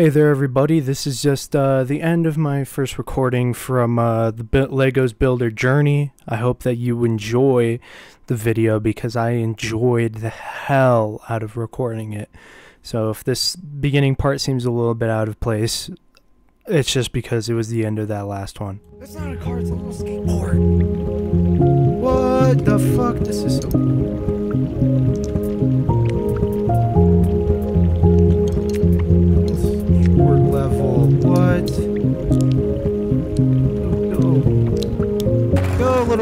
Hey there, everybody. This is just uh, the end of my first recording from uh, the B- Legos Builder journey. I hope that you enjoy the video because I enjoyed the hell out of recording it. So if this beginning part seems a little bit out of place, it's just because it was the end of that last one. That's not a car, it's a little skateboard. What the fuck? This is so.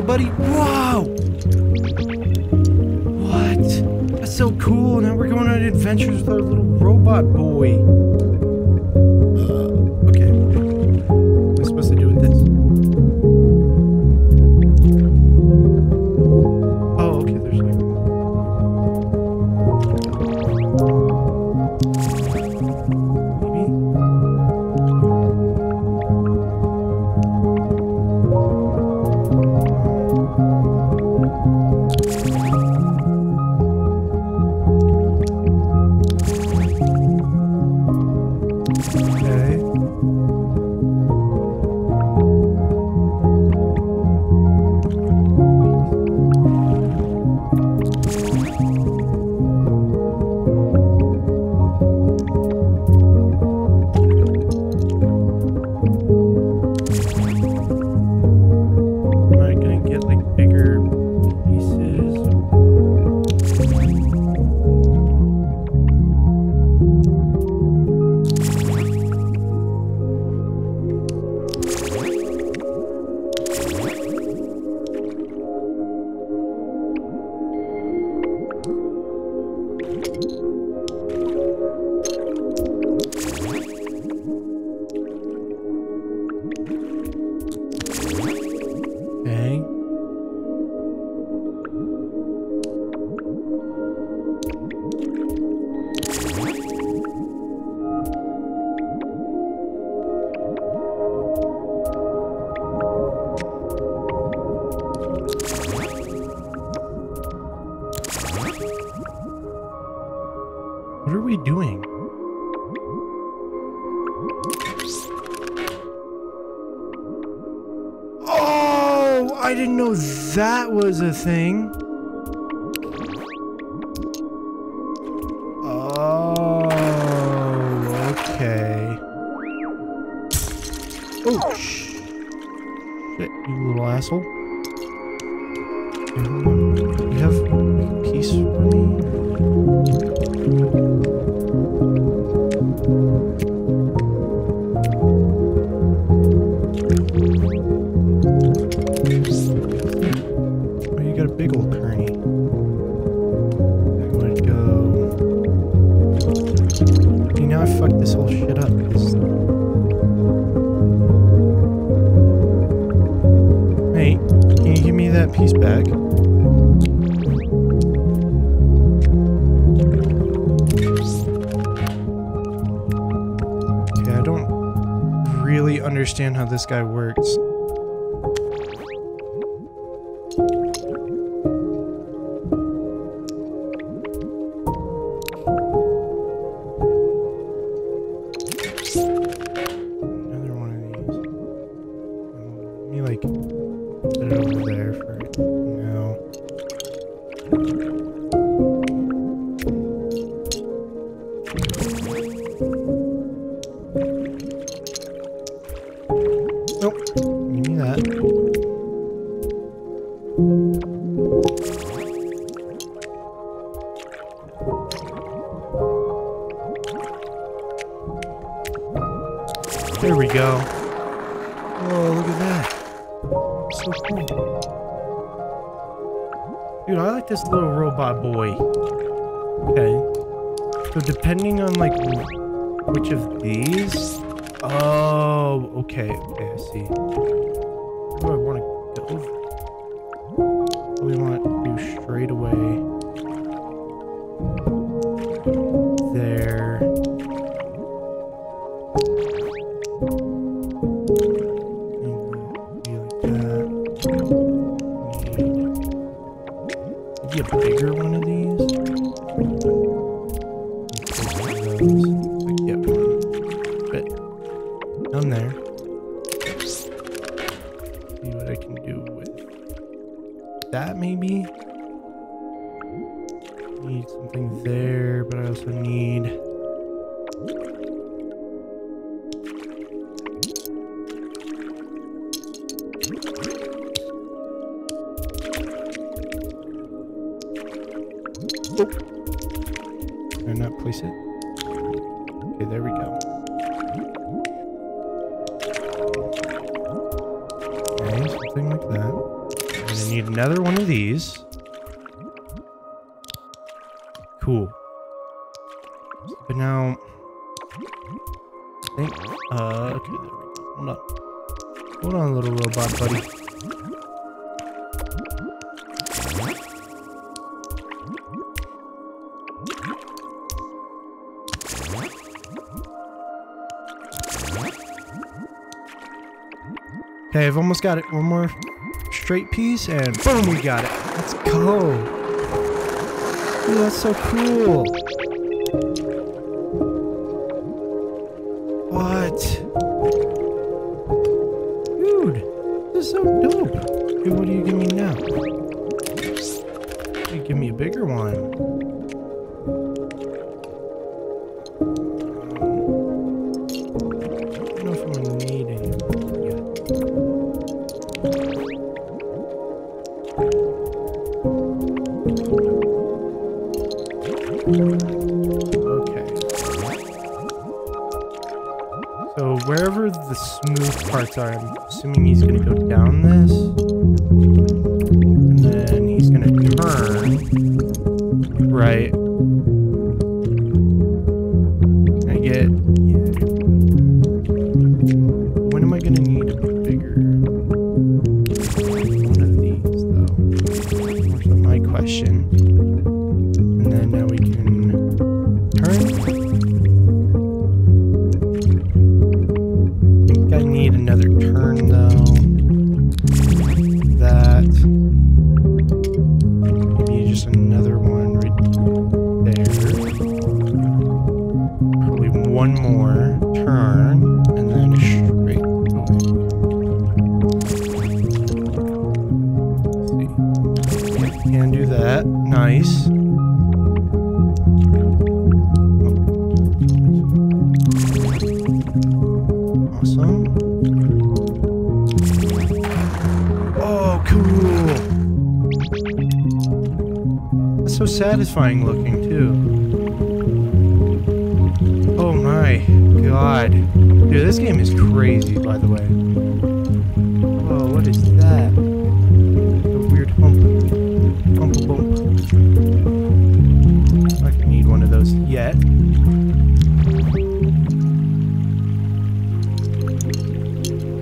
Buddy. Wow! What? That's so cool. Now we're going on adventures with our little robot boy. Was a thing. Oh, okay. Oh, sh- shit, you little asshole. Understand how this guy works. There we go. Oh, look at that. So cool. Dude, I like this little robot boy. Okay. So depending on like which of these. Oh, okay. Okay, I see. Okay, something like that. I'm gonna need another one of these. Cool. But now, I think, uh, okay. Hold on. Hold on, little robot buddy. I've almost got it. One more straight piece, and boom, we got it. Let's go. Dude, that's so cool. What? Dude, this is so dope. Okay, what do you satisfying looking, too. Oh my god. Dude, this game is crazy, by the way. Whoa, what is that? A weird hump. Hump a bump. I can need one of those yet.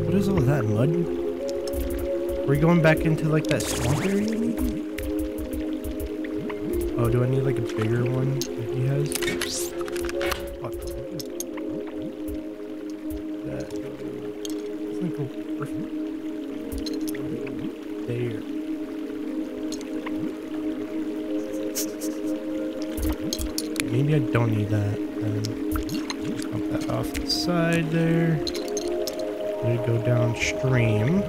What is all that mud? We're we going back into like that swamp area? Oh, do I need like a bigger one that he has? Fuck. That doesn't go perfect. There. Maybe I don't need that. Bump that off the side there. Let it go downstream.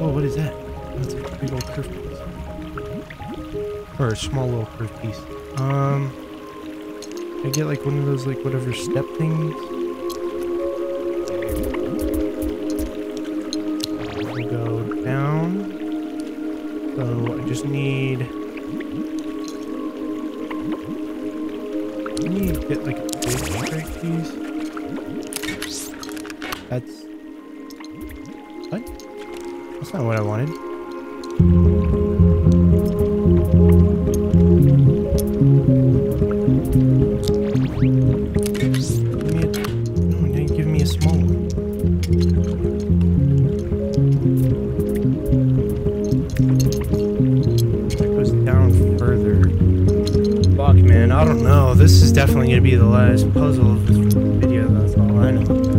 Oh, what is that? That's a big old piece. Or a small little curved piece. Um, I get like one of those like whatever step things. We'll go down. So I just need. I need to get like a big straight piece. That's. What? That's not what I wanted. I don't know. This is definitely gonna be the last puzzle of this video. That's all I know.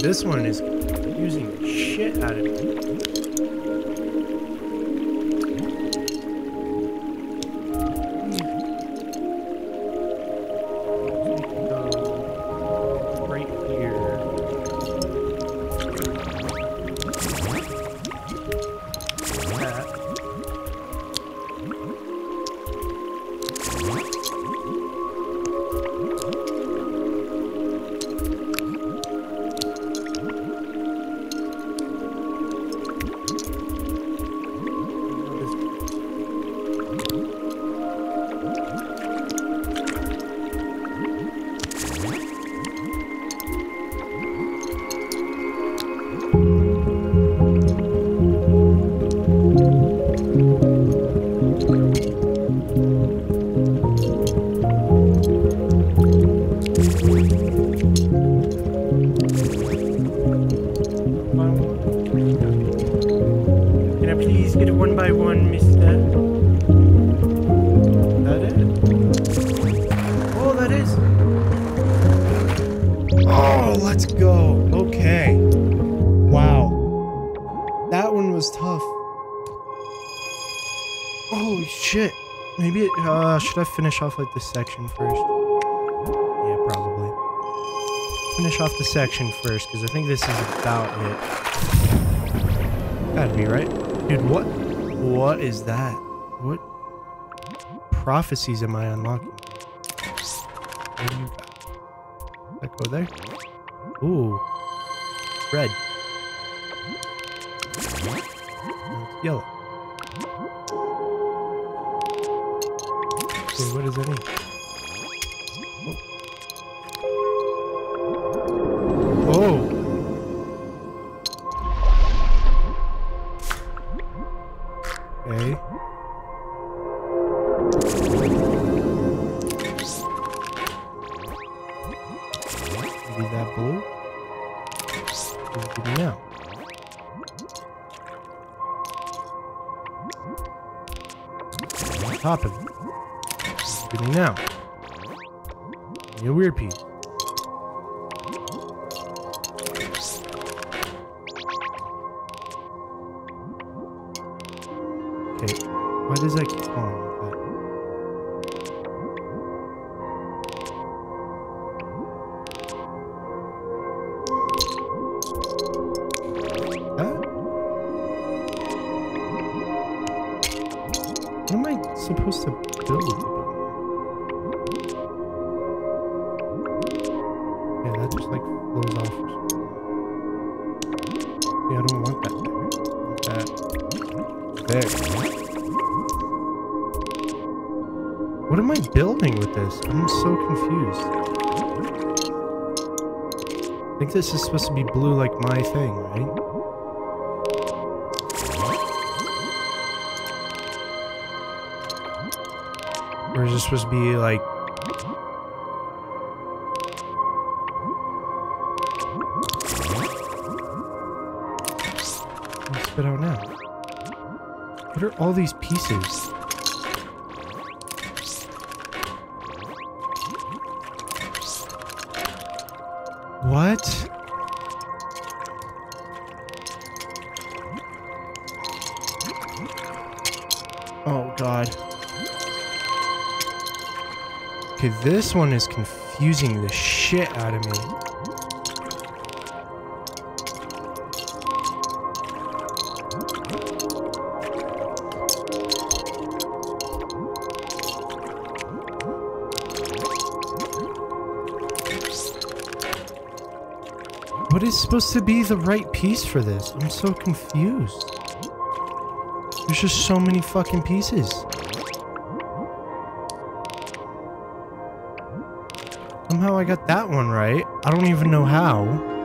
This one is using the shit out of me. Let's go. Okay. Wow. That one was tough. Holy shit. Maybe it, uh, should I finish off like this section first? Yeah, probably. Finish off the section first, because I think this is about it. Gotta be right. Dude, what? What is that? What prophecies am I unlocking? What do you got? Go there? Ooh. Red. Yellow. Okay, what does that mean? Okay, why does that keep falling think this is supposed to be blue like my thing, right? Or is this supposed to be like... Spit out now. What are all these pieces? What? Oh god. Okay, this one is confusing the shit out of me. Is supposed to be the right piece for this? I'm so confused. There's just so many fucking pieces. Somehow I got that one right. I don't even know how.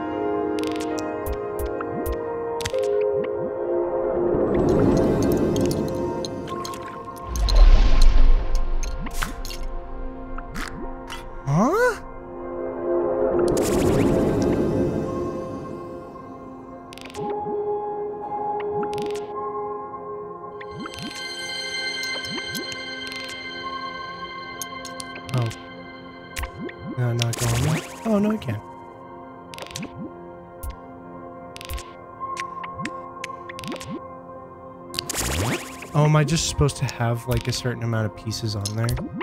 Am I just supposed to have like a certain amount of pieces on there?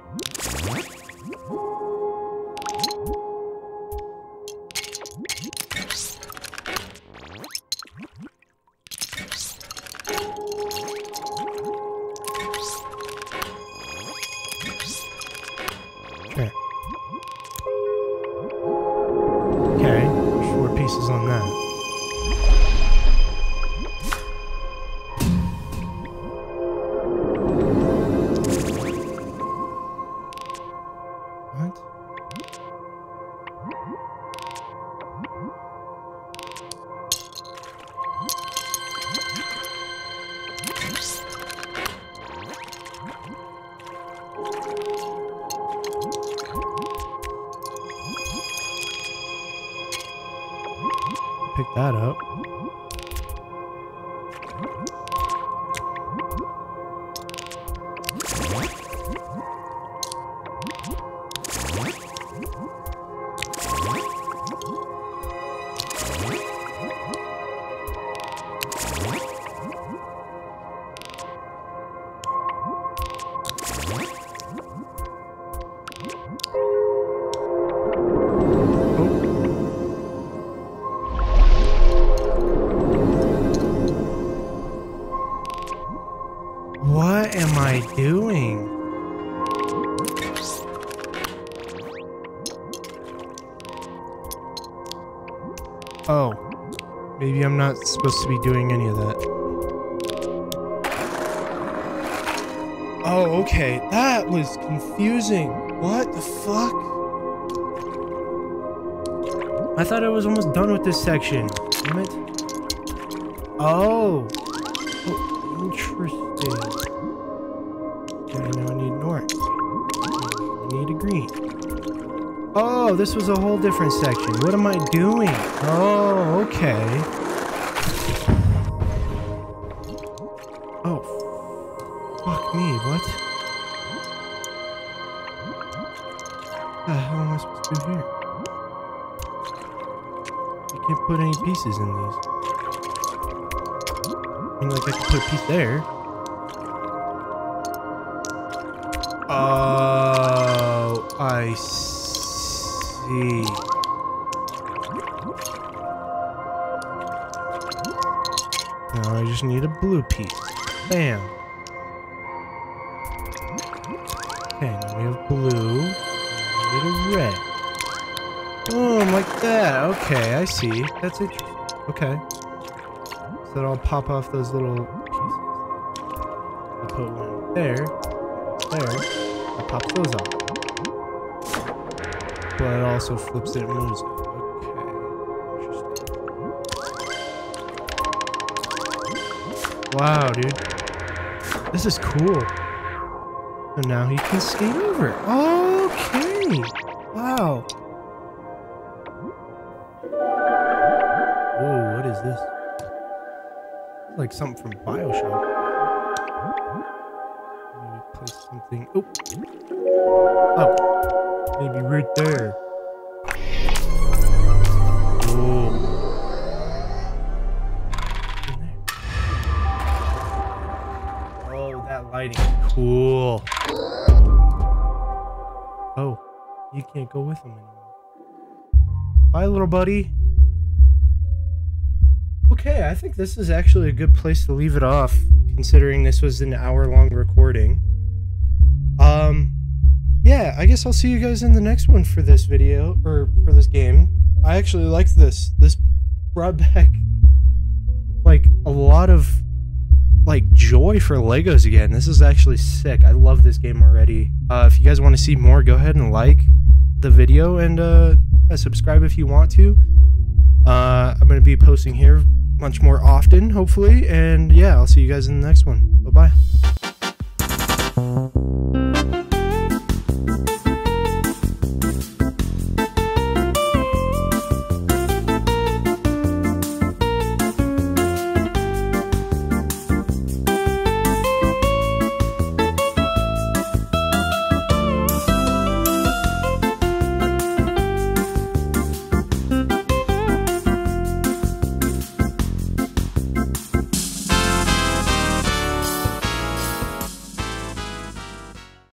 Thank you. Oh, maybe I'm not supposed to be doing any of that. Oh, okay. That was confusing. What the fuck? I thought I was almost done with this section. Damn it. Oh. Oh, this was a whole different section. What am I doing? Oh, okay. Oh, fuck me, what? What the hell am I supposed to do here? I can't put any pieces in these. I mean, like, I could put a piece there. Oh, I see. Now I just need a blue piece. Bam. Okay, now we have blue. We need red. Boom, like that. Okay, I see. That's interesting. Okay. So that I'll pop off those little pieces. I'll put one there. There. I pop those off. But it also flips it and moves it. Okay. Wow, dude. This is cool. So now he can skate over. Okay. Wow. Whoa, what is this? Like something from Bioshock. Place something. Oh. Oh. Maybe right there. Oh, that lighting. Cool. Oh, you can't go with him anymore. Bye, little buddy. Okay, I think this is actually a good place to leave it off, considering this was an hour-long recording. Um, yeah, I guess I'll see you guys in the next one for this video, or for this game. I actually liked this. This brought back, like, a lot of, like, joy for Legos again. This is actually sick. I love this game already. Uh, if you guys want to see more, go ahead and like the video and, uh, subscribe if you want to. Uh, I'm going to be posting here much more often, hopefully. And yeah, I'll see you guys in the next one. Bye bye.